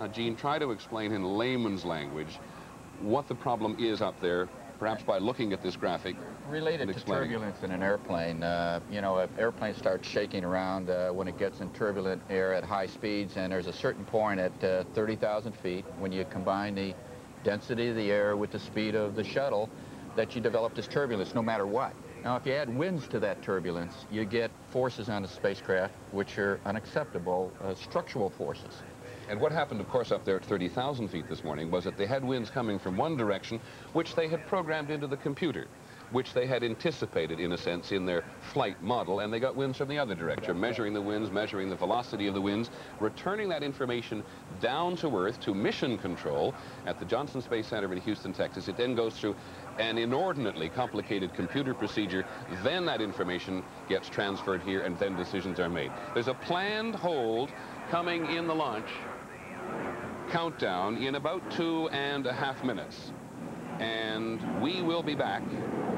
Now, Gene, try to explain in layman's language what the problem is up there, perhaps by looking at this graphic. Related to turbulence in an airplane, uh, you know, an airplane starts shaking around uh, when it gets in turbulent air at high speeds, and there's a certain point at uh, 30,000 feet when you combine the density of the air with the speed of the shuttle that you develop this turbulence no matter what. Now, if you add winds to that turbulence, you get forces on the spacecraft which are unacceptable uh, structural forces. And what happened, of course, up there at 30,000 feet this morning was that they had winds coming from one direction, which they had programmed into the computer, which they had anticipated, in a sense, in their flight model, and they got winds from the other direction, measuring the winds, measuring the velocity of the winds, returning that information down to Earth to mission control at the Johnson Space Center in Houston, Texas. It then goes through an inordinately complicated computer procedure. Then that information gets transferred here, and then decisions are made. There's a planned hold coming in the launch countdown in about two and a half minutes. And we will be back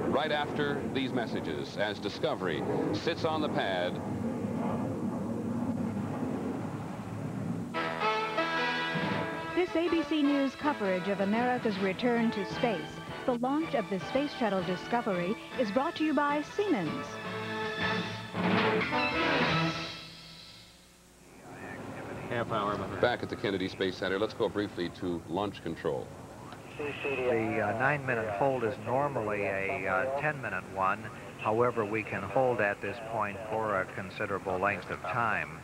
right after these messages as Discovery sits on the pad This ABC News coverage of America's return to space, the launch of the Space Shuttle Discovery, is brought to you by Siemens. Half hour. Back at the Kennedy Space Center, let's go briefly to launch control. The uh, nine-minute hold is normally a 10-minute uh, one. However, we can hold at this point for a considerable length of time.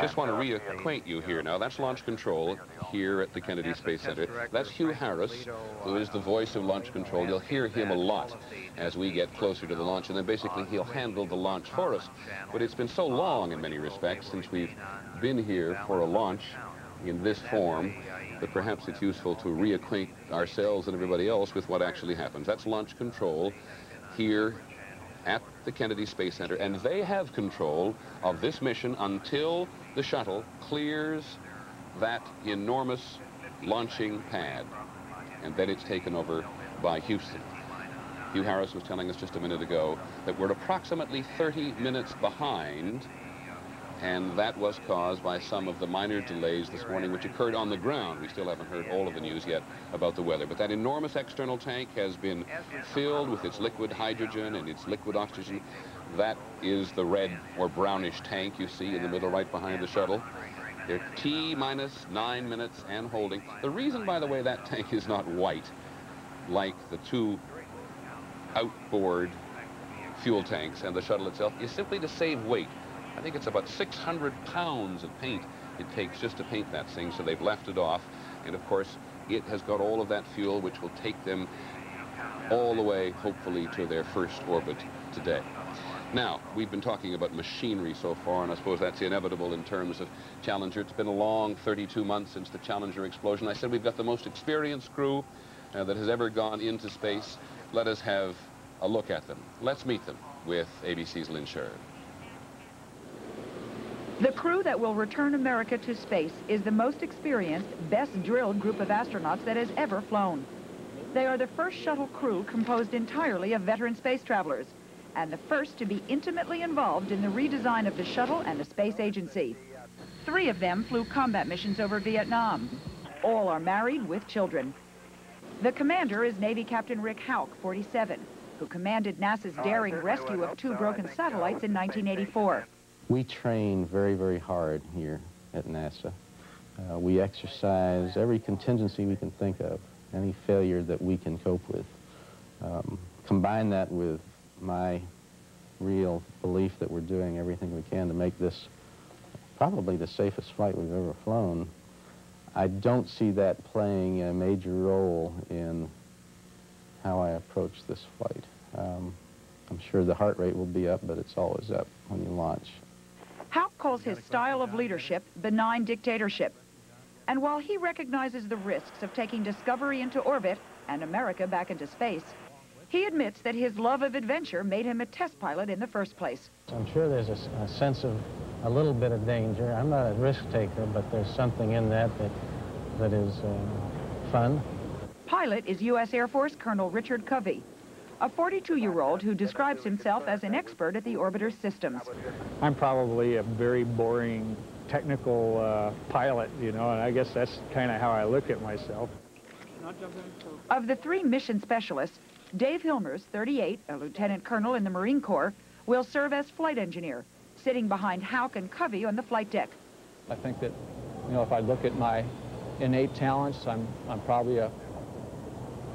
Just want to reacquaint you here now. That's launch control here at the Kennedy Space Center. That's Hugh Harris, who is the voice of launch control. You'll hear him a lot as we get closer to the launch, and then basically he'll handle the launch for us. But it's been so long in many respects since we've been here for a launch in this form that perhaps it's useful to reacquaint ourselves and everybody else with what actually happens. That's launch control here at the Kennedy Space Center, and they have control of this mission until the shuttle clears that enormous launching pad, and then it's taken over by Houston. Hugh Harris was telling us just a minute ago that we're approximately 30 minutes behind and that was caused by some of the minor delays this morning which occurred on the ground. We still haven't heard all of the news yet about the weather, but that enormous external tank has been filled with its liquid hydrogen and its liquid oxygen. That is the red or brownish tank you see in the middle right behind the shuttle. They're T minus nine minutes and holding. The reason, by the way, that tank is not white like the two outboard fuel tanks and the shuttle itself is simply to save weight. I think it's about 600 pounds of paint it takes just to paint that thing, so they've left it off. And of course, it has got all of that fuel, which will take them all the way, hopefully, to their first orbit today. Now, we've been talking about machinery so far, and I suppose that's inevitable in terms of Challenger. It's been a long 32 months since the Challenger explosion. I said we've got the most experienced crew uh, that has ever gone into space. Let us have a look at them. Let's meet them with ABC's Lynn Sherr. The crew that will return America to space is the most experienced, best drilled group of astronauts that has ever flown. They are the first shuttle crew composed entirely of veteran space travelers and the first to be intimately involved in the redesign of the shuttle and the space agency. Three of them flew combat missions over Vietnam. All are married with children. The commander is Navy Captain Rick Hauck, 47, who commanded NASA's daring rescue of two broken satellites in 1984. We train very, very hard here at NASA. Uh, we exercise every contingency we can think of, any failure that we can cope with. Um, combine that with my real belief that we're doing everything we can to make this probably the safest flight we've ever flown. I don't see that playing a major role in how I approach this flight. Um, I'm sure the heart rate will be up, but it's always up when you launch. Calls his style of leadership benign dictatorship. And while he recognizes the risks of taking Discovery into orbit and America back into space, he admits that his love of adventure made him a test pilot in the first place. I'm sure there's a, a sense of a little bit of danger. I'm not a risk taker, but there's something in that that, that is uh, fun. Pilot is U.S. Air Force Colonel Richard Covey, a 42-year-old who describes himself as an expert at the orbiter's systems. I'm probably a very boring technical uh, pilot, you know, and I guess that's kind of how I look at myself. Of the three mission specialists, Dave Hilmers, 38, a lieutenant colonel in the Marine Corps, will serve as flight engineer, sitting behind Hauck and Covey on the flight deck. I think that, you know, if I look at my innate talents, I'm, I'm probably a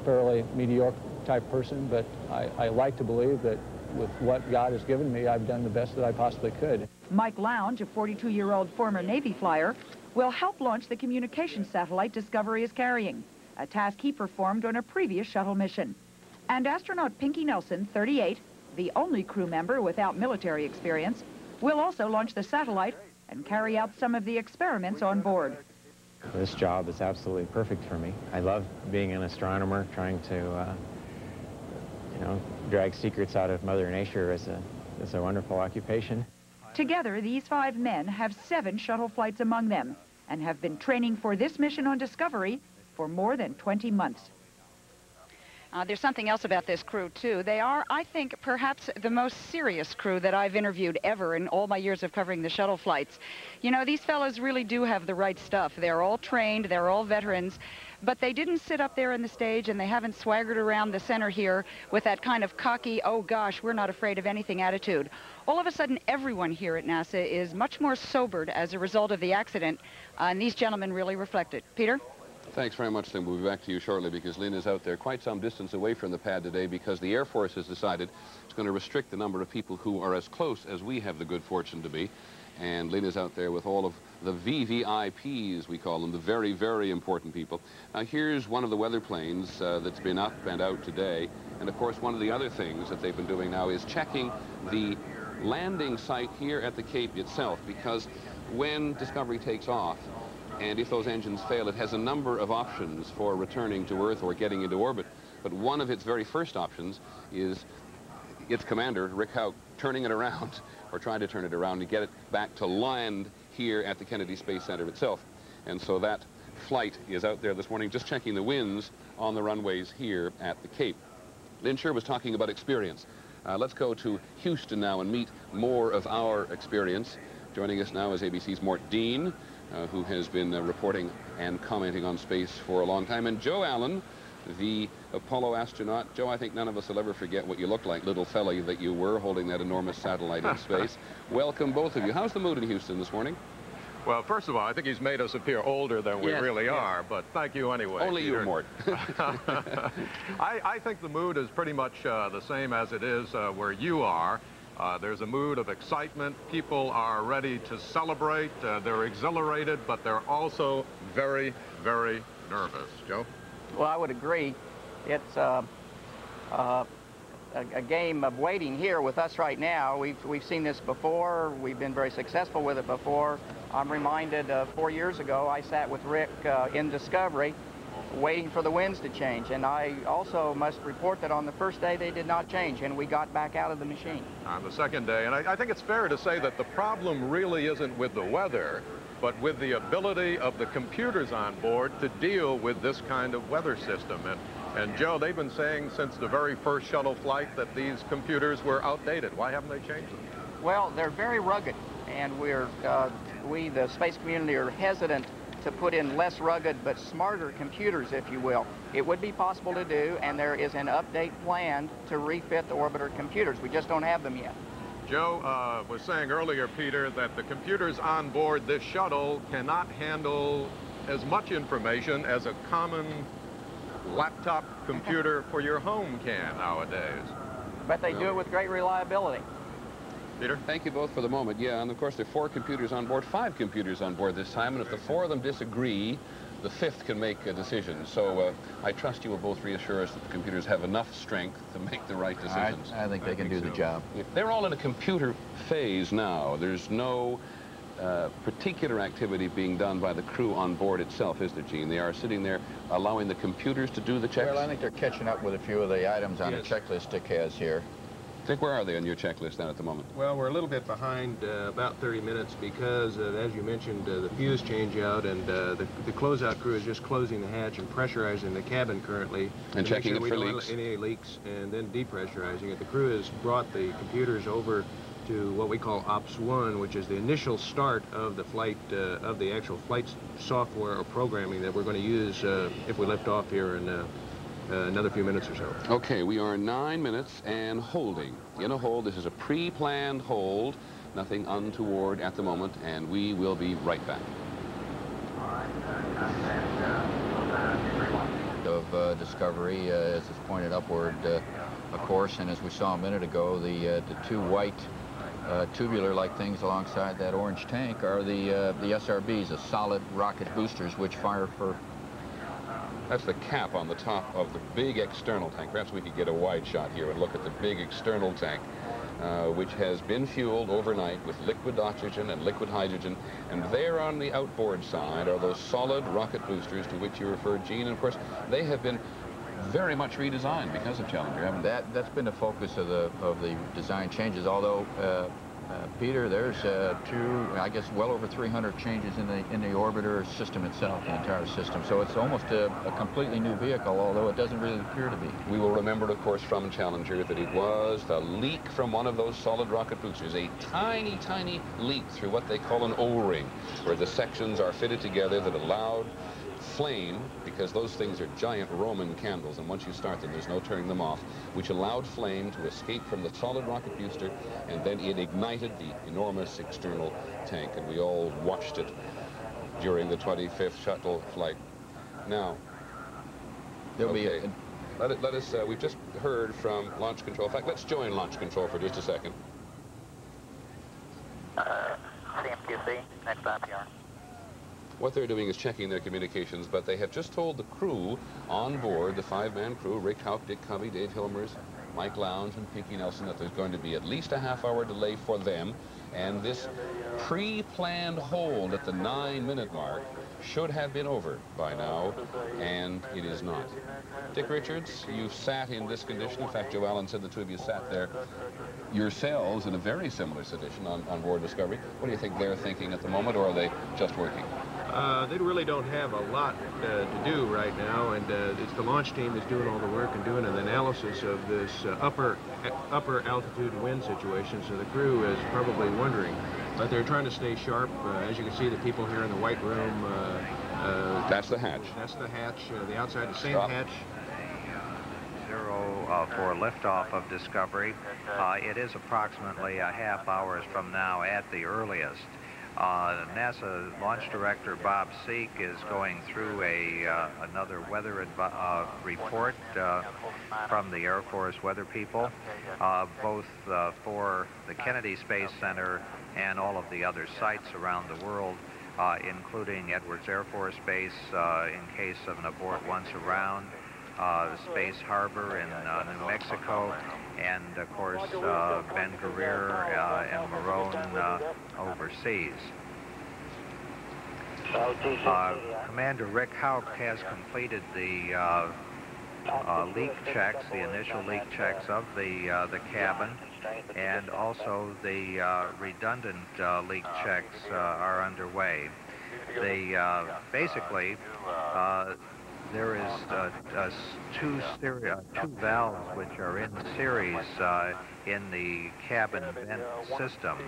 fairly mediocre type person, but I, I like to believe that with what God has given me, I've done the best that I possibly could. Mike Lounge, a 42-year-old former Navy flyer, will help launch the communication satellite Discovery is carrying, a task he performed on a previous shuttle mission. And astronaut Pinky Nelson, 38, the only crew member without military experience, will also launch the satellite and carry out some of the experiments on board. This job is absolutely perfect for me. I love being an astronomer, trying to, uh, you know, drag secrets out of Mother Nature is a, is a wonderful occupation. Together, these five men have seven shuttle flights among them and have been training for this mission on Discovery for more than 20 months. Uh, there's something else about this crew, too. They are, I think, perhaps the most serious crew that I've interviewed ever in all my years of covering the shuttle flights. You know, these fellows really do have the right stuff. They're all trained, they're all veterans, but they didn't sit up there on the stage and they haven't swaggered around the center here with that kind of cocky, oh gosh, we're not afraid of anything attitude. All of a sudden, everyone here at NASA is much more sobered as a result of the accident, uh, and these gentlemen really reflect it. Peter? Thanks very much, Lynn. We'll be back to you shortly because Lynn is out there quite some distance away from the pad today because the Air Force has decided it's going to restrict the number of people who are as close as we have the good fortune to be. And Lynn is out there with all of the VVIPs, we call them, the very, very important people. Now, here's one of the weather planes uh, that's been up and out today. And, of course, one of the other things that they've been doing now is checking the landing site here at the Cape itself because when Discovery takes off, and if those engines fail, it has a number of options for returning to Earth or getting into orbit. But one of its very first options is its commander, Rick Hauck, turning it around or trying to turn it around to get it back to land here at the Kennedy Space Center itself. And so that flight is out there this morning just checking the winds on the runways here at the Cape. Lynn Sherr was talking about experience. Uh, let's go to Houston now and meet more of our experience. Joining us now is ABC's Mort Dean, uh, who has been uh, reporting and commenting on space for a long time, and Joe Allen, the Apollo astronaut. Joe, I think none of us will ever forget what you looked like, little fella that you were, holding that enormous satellite in space. Welcome, both of you. How's the mood in Houston this morning? Well, first of all, I think he's made us appear older than we Yes, really yes. are, but thank you anyway. Only you, Mort. I, I think the mood is pretty much uh, the same as it is uh, where you are. Uh, there's a mood of excitement. People are ready to celebrate. Uh, they're exhilarated, but they're also very, very nervous. Joe? Well, I would agree. It's uh, uh, a, a game of waiting here with us right now. We've, we've seen this before. We've been very successful with it before. I'm reminded four years ago, I sat with Rick uh, in Discovery waiting for the winds to change. And I also must report that on the first day they did not change and we got back out of the machine. on the second day. And I, I think it's fair to say that the problem really isn't with the weather, but with the ability of the computers on board to deal with this kind of weather system. And, and Joe, they've been saying since the very first shuttle flight that these computers were outdated. Why haven't they changed them? Well, they're very rugged, and we're, uh, we, the space community, are hesitant to put in less rugged but smarter computers, if you will. It would be possible to do, and there is an update planned to refit the orbiter computers. We just don't have them yet. Joe uh, was saying earlier, Peter, that the computers on board this shuttle cannot handle as much information as a common laptop computer for your home can nowadays. But they do it with great reliability. Peter? Thank you both for the moment. Yeah, and of course there are four computers on board, five computers on board this time, and if the four of them disagree, the fifth can make a decision. So uh, I trust you will both reassure us that the computers have enough strength to make the right decisions. I think they can do the job. They're all in a computer phase now. There's no uh, particular activity being done by the crew on board itself, is there, Gene? They are sitting there allowing the computers to do the checks? Well, I think they're catching up with a few of the items on Yes. the checklist Dick has here. Dick, where are they on your checklist then at the moment? Well, we're a little bit behind, uh, about 30 minutes, because, uh, as you mentioned, uh, the fuse change out, and uh, the, the closeout crew is just closing the hatch and pressurizing the cabin currently. And checking sure it for leaks. Any leaks, and then depressurizing it. The crew has brought the computers over to what we call Ops 1, which is the initial start of the flight, uh, of the actual flight software or programming that we're going to use uh, if we lift off here in another few minutes or so. Okay, we are nine minutes and holding. In a hold, this is a pre-planned hold, nothing untoward at the moment, and we will be right back. Of uh, Discovery, uh, as it's pointed upward, uh, of course, and as we saw a minute ago, the, uh, the two white uh, tubular-like things alongside that orange tank are the, uh, the SRBs, the solid rocket boosters, which fire for... That's the cap on the top of the big external tank. Perhaps we could get a wide shot here and look at the big external tank, uh, which has been fueled overnight with liquid oxygen and liquid hydrogen. And there on the outboard side are those solid rocket boosters to which you referred, Gene. And of course, they have been very much redesigned because of Challenger, haven't they? That, that's been the focus of the, of the design changes, although, uh, uh, Peter, there's uh, two, I guess, well over 300 changes in the in the orbiter system itself, the entire system. So it's almost a, a completely new vehicle, although it doesn't really appear to be. We will remember, of course, from Challenger that it was the leak from one of those solid rocket boosters, a tiny, tiny leak through what they call an O-ring, where the sections are fitted together that allowed flame, because those things are giant Roman candles, and once you start them, there's no turning them off, which allowed flame to escape from the solid rocket booster, and then it ignited the enormous external tank, and we all watched it during the 25th shuttle flight. Now, There'll okay. be a, let, it, let us, uh, we've just heard from launch control. In fact, let's join launch control for just a second. Uh, CMQC, next IPR. What they're doing is checking their communications, but they have just told the crew on board, the five-man crew, Rick Hauck, Dick Covey, Dave Hilmers, Mike Lounge, and Pinky Nelson, that there's going to be at least a half-hour delay for them, and this pre-planned hold at the nine-minute mark should have been over by now, and it is not. Dick Richards, you've sat in this condition. In fact, Joe Allen said the two of you sat there yourselves in a very similar situation on, on board Discovery. What do you think they're thinking at the moment, or are they just working? Uh, they really don't have a lot uh, to do right now, and uh, it's the launch team that's doing all the work and doing an analysis of this uh, upper upper altitude wind situation. So the crew is probably wondering, but they're trying to stay sharp. Uh, as you can see, the people here in the white room. uh, that's the hatch. That's the hatch. Uh, the outside, the same Stop. hatch. Zero uh, for liftoff of Discovery. Uh, it is approximately a half hours from now at the earliest. Uh, NASA launch director Bob Sieck is going through a uh, another weather uh, report uh, from the Air Force weather people, uh, both uh, for the Kennedy Space Center and all of the other sites around the world, including Edwards Air Force Base in case of an abort once around, Space Harbor in New Mexico, and of course Ben Guerir uh, and overseas. Uh, Commander Rick Hauck has completed the uh, uh, leak checks, the initial leak checks of the uh, the cabin, and also the uh, redundant uh, leak checks uh, are underway. The uh, basically uh, there is uh, uh, two seri- uh, two valves which are in series uh, in the cabin vent system,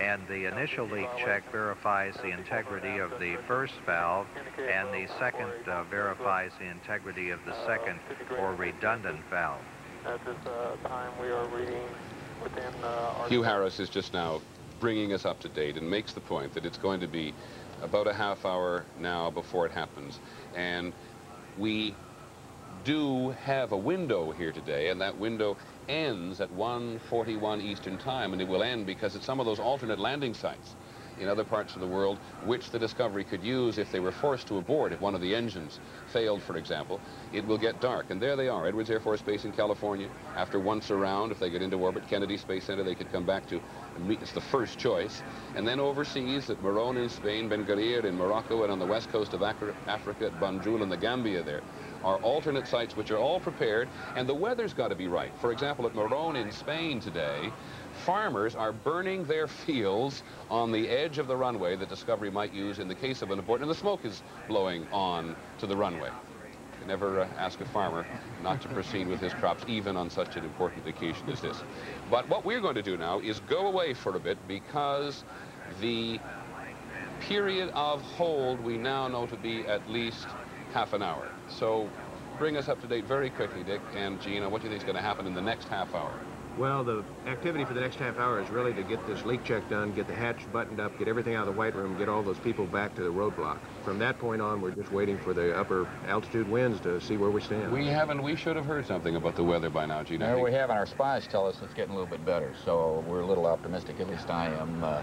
and the initial leak check verifies the integrity of the first valve, and the second uh, verifies the integrity of the second or redundant valve. At this time, we are reading within. Hugh Harris is just now bringing us up to date and makes the point that it's going to be about a half hour now before it happens. And we do have a window here today, and that window ends at 1:41 Eastern Time, and it will end because it's some of those alternate landing sites in other parts of the world which the Discovery could use if they were forced to abort, if one of the engines failed, for example. It will get dark, and there they are, Edwards Air Force Base in California. After once around, if they get into orbit, Kennedy Space Center, they could come back to meet. It's the first choice. And then overseas at Morón in Spain, Ben Guerir in Morocco, and on the west coast of Africa at Banjul in the Gambia there are alternate sites which are all prepared, and the weather's got to be right. For example, at Morón in Spain today, farmers are burning their fields on the edge of the runway that Discovery might use in the case of an abort, and the smoke is blowing on to the runway. You Never uh, ask a farmer not to proceed with his crops, even on such an important occasion as this. But what we're going to do now is go away for a bit because the period of hold we now know to be at least half an hour. So bring us up to date very quickly, Dick and Gina. What do you think is going to happen in the next half hour? Well, the activity for the next half hour is really to get this leak check done, get the hatch buttoned up, get everything out of the white room, get all those people back to the roadblock. From that point on, we're just waiting for the upper altitude winds to see where we stand. We haven't. We should have heard something about the weather by now, Gina. No, we haven't. Our spies tell us it's getting a little bit better, so we're a little optimistic. At least I am. Uh,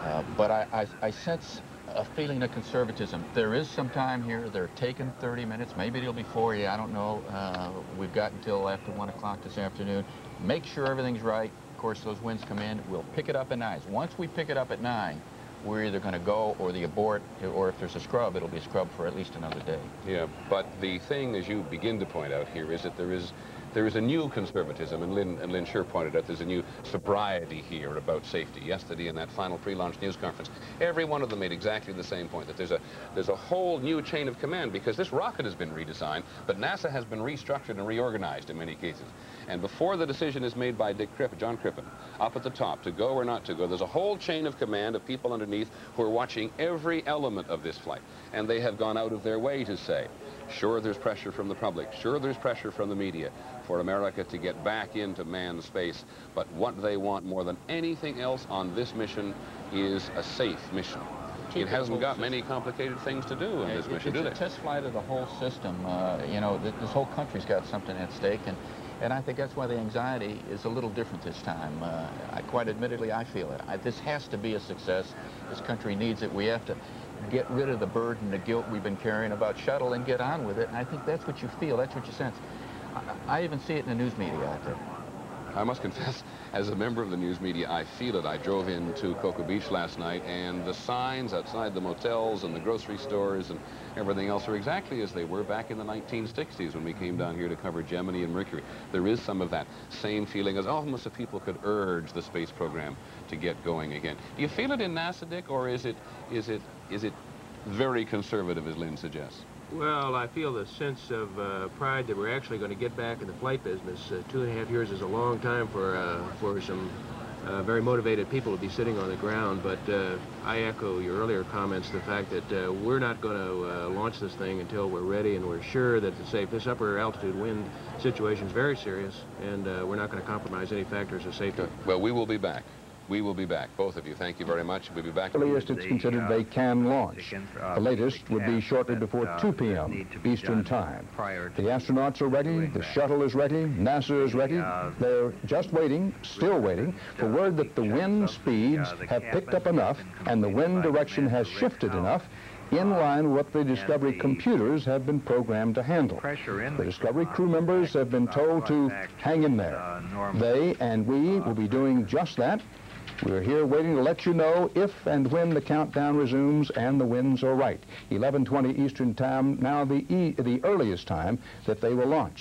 uh, but I, I, I sense a feeling of conservatism. There is some time here. They're taking 30 minutes. Maybe it'll be 40. I don't know. Uh, we've got until after 1 o'clock this afternoon. Make sure everything's right. Of course, those winds come in. We'll pick it up at 9. Once we pick it up at 9, we're either going to go or the abort, or if there's a scrub, it'll be a scrub for at least another day. Yeah, but the thing, as you begin to point out here, is that there is there is a new conservatism, and Lynn, and Lynn Sherr pointed out there's a new sobriety here about safety. Yesterday in that final pre-launch news conference, every one of them made exactly the same point, that there's a, there's a whole new chain of command because this rocket has been redesigned, but NASA has been restructured and reorganized in many cases. And before the decision is made by Dick Crippen, John Crippen, up at the top, to go or not to go, there's a whole chain of command of people underneath who are watching every element of this flight. And they have gone out of their way to say, sure, there's pressure from the public, sure, there's pressure from the media, for America to get back into manned space. But what they want more than anything else on this mission is a safe mission. Keep it hasn't got many complicated things to do in this it, mission, it's do a test flight of the whole system. Uh, you know, th this whole country's got something at stake, and, and I think that's why the anxiety is a little different this time. Uh, I, quite admittedly, I feel it. I, this has to be a success. This country needs it. We have to get rid of the burden, the guilt we've been carrying about shuttle and get on with it. And I think that's what you feel. That's what you sense. I, even see it in the news media out there. I must confess, as a member of the news media, I feel it. I drove into Cocoa Beach last night, and the signs outside the motels and the grocery stores and everything else are exactly as they were back in the 1960s when we came down here to cover Gemini and Mercury. There is some of that same feeling as almost if people could urge the space program to get going again. Do you feel it in NASA, Dick, or is it, is it, is it very conservative, as Lynn suggests? Well, I feel the sense of uh, pride that we're actually going to get back in the flight business. Uh, two and a half years is a long time for uh, for some uh, very motivated people to be sitting on the ground. But uh, I echo your earlier comments, the fact that uh, we're not going to launch this thing until we're ready and we're sure that it's safe. This upper altitude wind situation is very serious, and we're not going to compromise any factors of safety. Well, we will be back. We will be back, both of you. Thank you very much. We'll be back. The Earliest it's considered they can launch. The latest would be shortly before 2 p.m. Eastern Time. The astronauts are ready, the shuttle is ready, NASA is ready. They're just waiting, still waiting, for word that the wind speeds have picked up enough and the wind direction has shifted enough in line with what the Discovery computers have been programmed to handle. The Discovery crew members have been told to hang in there. They and we will be doing just that we're here waiting to let you know if and when the countdown resumes and the winds are right. 11:20 Eastern Time, now the e the earliest time that they will launch.